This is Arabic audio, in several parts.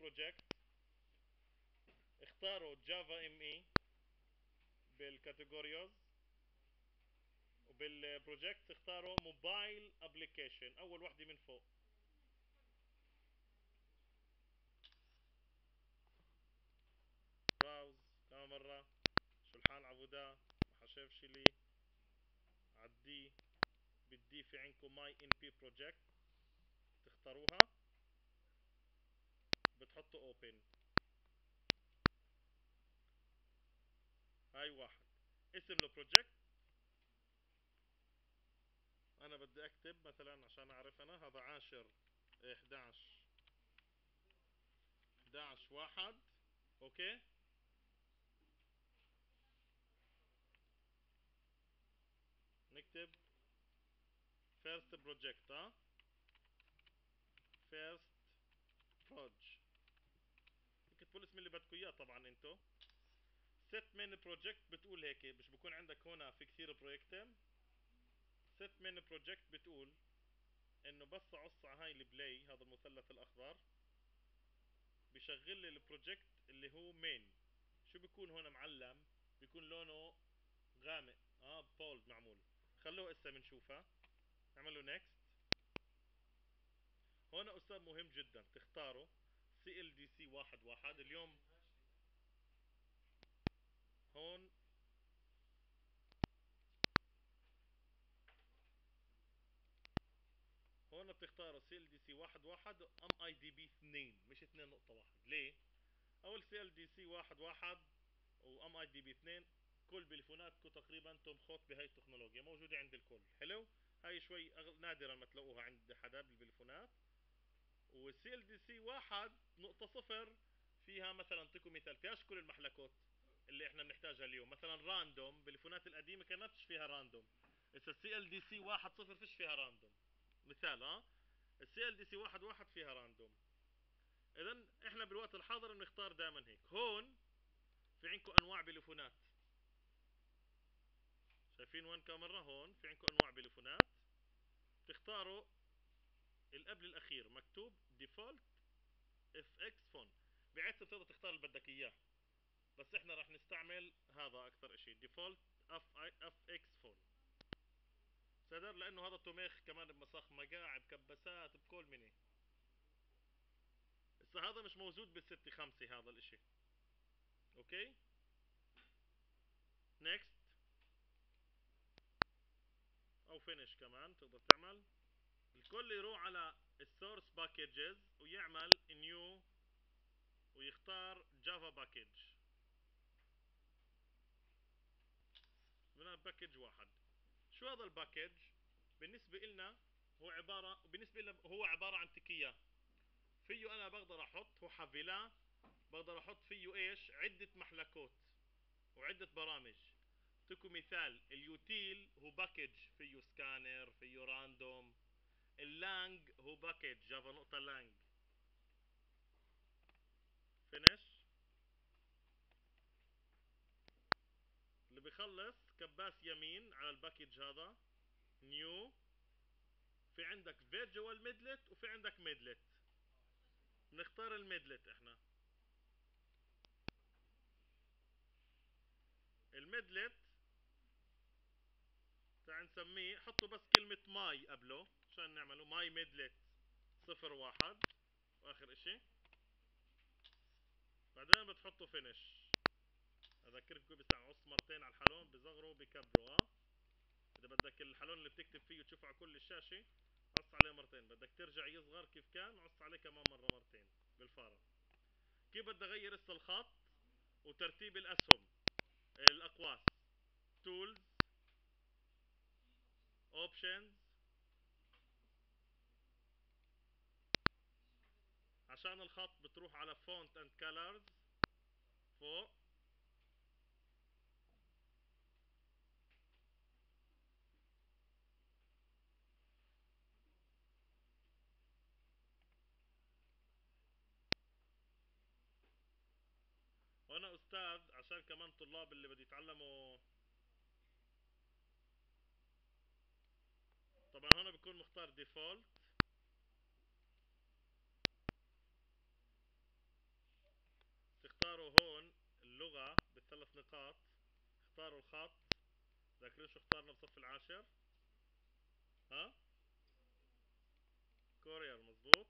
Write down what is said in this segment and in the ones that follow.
بروجكت اختاروا جافا ام اي بالكاتيجوريوز وبالبروجكت اختاروا موبايل ابلكيشن أول وحده من فوق. براوز كم مرة شو الحال عبودا ما حشافش لي عدي. بدي في عندكم ماي ان بي بروجكت تختاروها. بتحطوا open هاي واحد. اسم ال project أنا بدي أكتب مثلا عشان أعرف أنا. هذا عاشر 11 11 واحد. okay. نكتب first project ها؟ First proj اكتبوا الاسم اللي بدكم إياه طبعا أنتو. Set main project بتقول هيك مش بكون عندك هنا في كثير projectين set main project بتقول إنه بس اعص على هاي ال play هذا المثلث الأخضر بشغل لي ال project اللي هو مين شو بيكون هون معلم؟ بيكون لونه غامق. آه بولد معمول. خلوه هسه بنشوفها نعمل له Next هون أستاذ مهم جدا تختاروا CLDC واحد واحد اليوم هون هون بتختاروا CLDC واحد واحد MIDP اثنين مش اثنين نقطة واحد ليه؟ أول CLDC واحد واحد و MIDP اثنين كل بليفوناتكم تقريبا תומכת بهي التكنولوجيا موجودة عند الكل حلو؟ هاي شوي نادرا ما تلاقوها عند حدا بالبليفونات وال CLDC واحد نقطة صفر فيها مثلا اعطيكم مثال فيهاش كل ال מחלקות اللي إحنا بنحتاجها اليوم. مثلا Random بالفونات القديمة كانتش فيها Random. إذا ال CLDC واحد صفر فيش فيها Random. مثال ها ال CLDC واحد واحد فيها Random. اذا إحنا بالوقت الحاضر بنختار دائما هيك. هون في عندكم أنواع بليفونات. شايفين وين كاميرا؟ هون. في عندكم أنواع بليفونات. تختاروا القبل الاخير مكتوب Default FX Phone بعكس بتقدر تختار اللي بدك إياه. بس إحنا راح نستعمل هذا أكثر إشي Default F FX Phone صدر؟ لأنه هذا תומך كمان ب מסך מגע كبسات بكل مني. هسه هذا مش موجود بالستة خمسة هذا الإشي. أوكي؟ Next أو Finish كمان تقدر تعمل. الكل يروح على ال Source Packages ويعمل New ويختار Java Package من package واحد. شو هذا ال package بالنسبة لنا هو عبارة بالنسبة لنا هو عبارة عن תיקייה. فيه أنا بقدر أحط هو חבילה. بقدر أحط فيه إيش؟ عدة מחלקות وعدة برامج. اعطيكم مثال ال util هو package فيه سكانر فيه Random ال lang هو package Java نقطة lang. Finish اللي بيخلص كباس يمين على ال package هذا New. في عندك Visual MIDlet وفي عندك MIDlet. نختار ال MIDlet إحنا. ال MIDlet نسميه حطوا بس كلمة My قبله عشان نعمله. My MIDlet صفر واحد وآخر إشي. بعدين بتحطوا Finish أذكركم عص مرتين على ال חלון بصغروا بكبروا ها إذا بدك ال חלון اللي بتكتب فيه تشوفه على كل الشاشة عص عليه مرتين. بدك ترجع يصغر كيف كان عص عليه كمان مرة مرتين بالفارة. كيف بدي أغير هسه الخط وترتيب الأسهم؟ الأقواس. Tools Options عشان الخط بتروح على Font and Colors فوق. وأنا أستاذ عشان كمان طلاب اللي بده يتعلموا اختار Default تختاروا هون اللغة بالثلاث نقاط. اختاروا الخط. ذاكرين شو اختارنا بصف العاشر؟ ها؟ Courier مظبوط.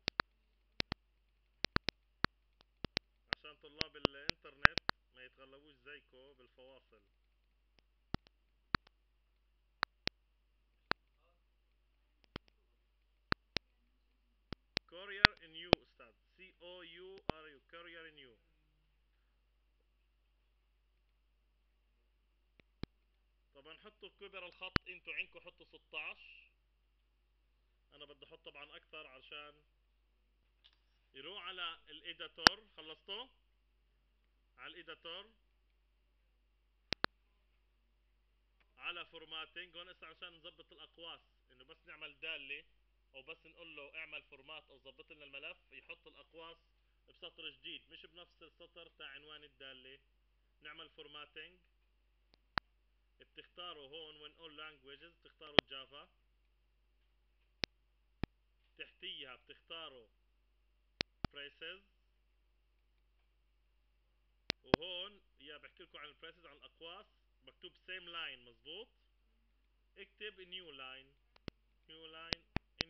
عشان طلاب الانترنت ما يتغلبوش زيكو بالفواصل. طبعا حطوا كبر الخط أنتوا عندكم حطوا 16 أنا بدي أحط طبعا أكثر عشان يروح على ال Editor. خلصتوا؟ على ال Editor. على Formatting هون هسه عشان نظبط الأقواس. إنه بس نعمل دالة أو بس نقول له اعمل format أو ظبط لنا الملف يحط الأقواس. بسطر جديد مش بنفس السطر تاع عنوان الدالة. نعمل Formatting بتختاروا هون وين All Languages بتختاروا Java تحتيها بتختاروا Braces وهون يا بحكي لكم عن ال Braces عن الأقواس. مكتوب Same Line مزبوط؟ اكتب New Line New Line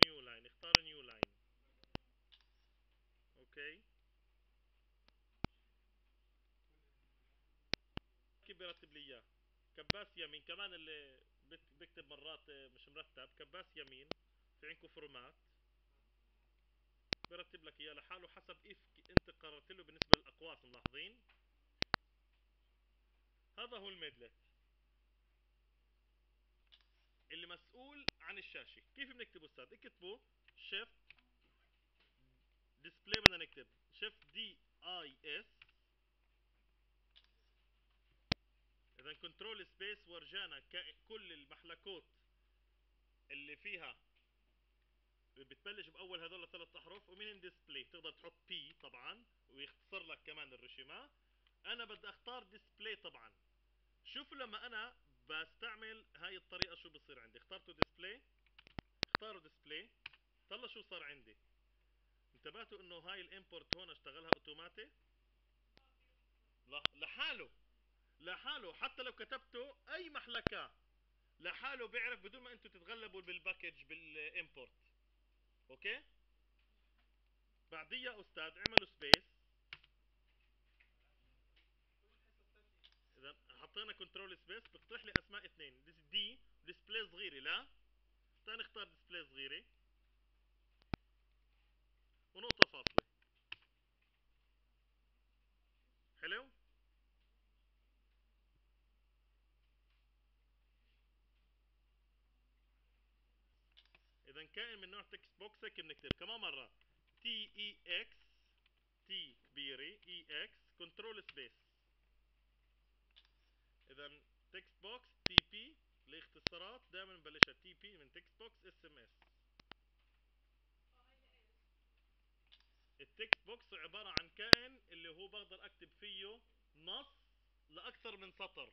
New Line اختار New Line أوكي كيف برتب لي إياه. كباس يمين كمان اللي بكتب مرات مش مرتب. كباس يمين في عندكم Format برتب لك إياه لحاله حسب اف أنت قررت له بالنسبة للأقواس ملاحظين؟ هذا هو ال MIDlet. اللي مسؤول عن الشاشة. كيف بنكتبه أستاذ؟ اكتبوا Shift Display بدنا نكتب. Shift D I S إذا Control Space ورجانا كل ال מחלקות اللي فيها بتبلش بأول هذول الثلاث أحرف ومن Display تقدر تحط P طبعا ويختصر لك كمان ال רשימה. أنا بدي أختار Display طبعا. شوف لما أنا بستعمل هاي الطريقة شو بصير عندي. اخترتوا Display اختاروا display طلع شو صار عندي. انتبهتوا إنه هاي ال import هون اشتغلها اوتوماتيك لحاله. لحاله حتى لو كتبته أي محلكة لحاله بيعرف بدون ما أنتم تتغلبوا بال package بال import. Okay؟ بعديها أستاذ اعملوا space إذا حطينا control space بيقترح لي أسماء اثنين. D display صغيرة لا؟ تعال نختار display صغيرة ونقطه فاصله حلو اذا كائن من نوع text box هيك بنكتب كمان مرة. T E X T كبيره E X control space اذا text box TB الاختصارات دائما نبلشها TB من text box SMS ال text box عبارة عن كائن اللي هو بقدر أكتب فيه نص لأكثر من سطر.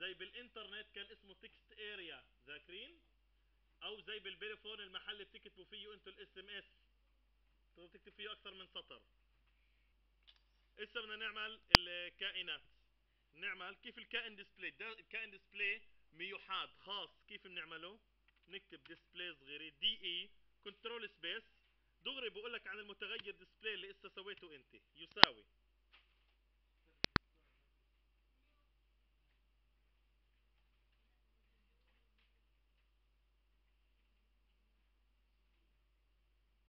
زي بالإنترنت كان اسمه text area ذاكرين؟ أو زي بالبيلفون المحل بتكتبوا فيه أنتوا ال SMS. تقدر تكتب فيه أكثر من سطر. هسه بدنا نعمل الكائنات. نعمل كيف الكائن display الكائن display ميوحاد خاص. كيف بنعمله؟ نكتب display صغيرة. D I control space دغري بقول لك عن المتغير display اللي لسه سويته أنت. يساوي.